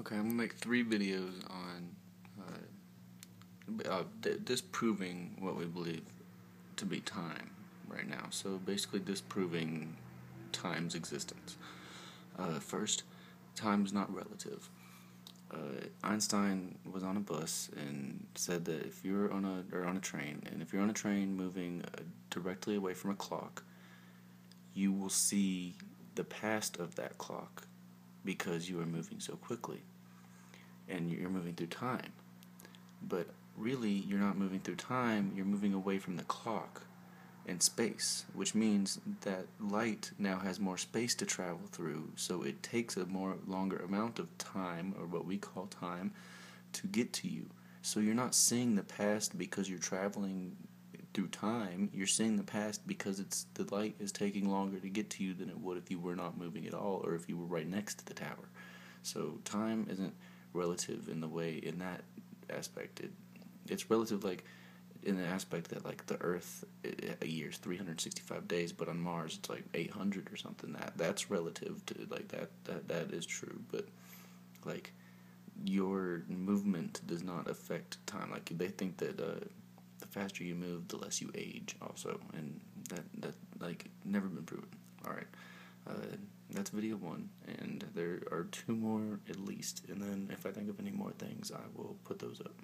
Okay, I'm gonna make three videos on uh, uh, disproving what we believe to be time right now. So basically, disproving time's existence. Uh, first, time is not relative. Uh, Einstein was on a bus and said that if you're on a or on a train, and if you're on a train moving uh, directly away from a clock, you will see the past of that clock because you are moving so quickly and you're moving through time. But really, you're not moving through time, you're moving away from the clock and space, which means that light now has more space to travel through, so it takes a more longer amount of time, or what we call time, to get to you. So you're not seeing the past because you're traveling through time, you're seeing the past because it's the light is taking longer to get to you than it would if you were not moving at all or if you were right next to the tower. So time isn't relative in the way in that aspect. It it's relative like in the aspect that like the Earth a year is 365 days, but on Mars it's like 800 or something. That that's relative to like that that that is true, but like your movement does not affect time. Like they think that uh, the faster you move, the less you age. Also, and that that like never been proven. All right, uh, that's video one, and there are two more at least. And then if I think of any more things, I will put those up.